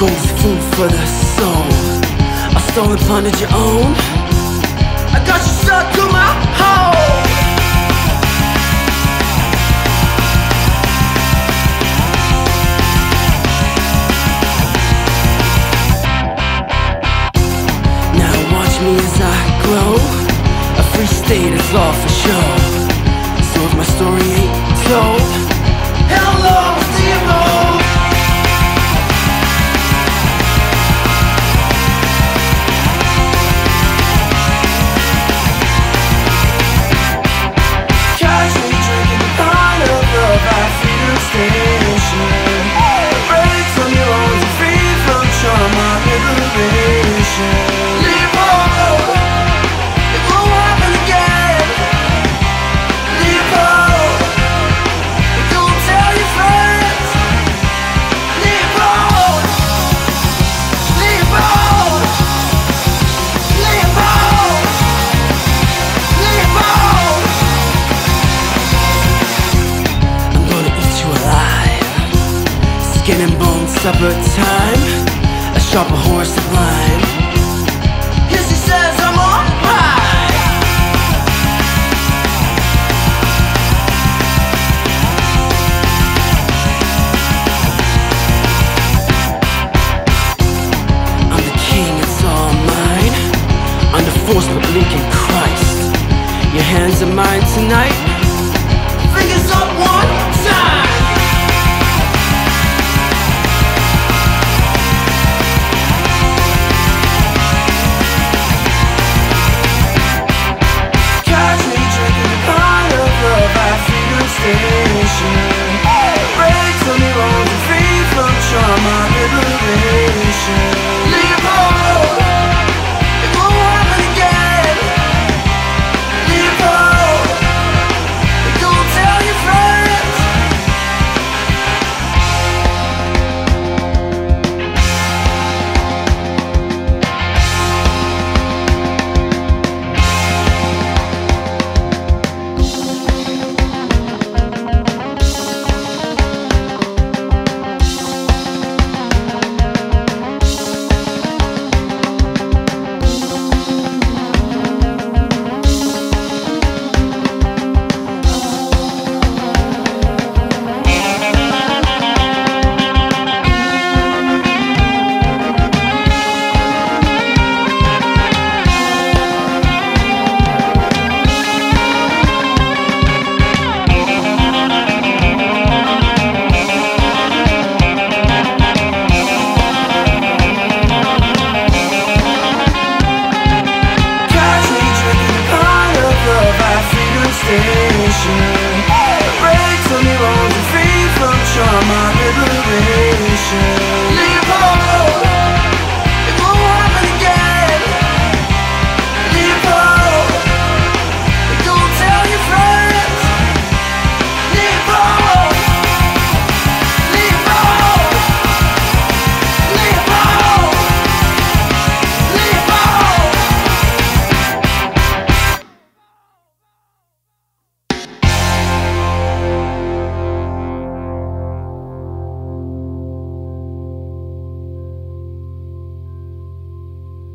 Goes food for the soul. A stolen plundered your own. I got you stuck to my hole. Now watch me as I grow. A free state is all for sure. Skin and bone supper time. A sharper horse sublime Yes, he says I'm alright I'm the king, it's all mine. Under force but leaking Christ. Your hands are mine tonight station Break till you are free from trauma liberation. Leave home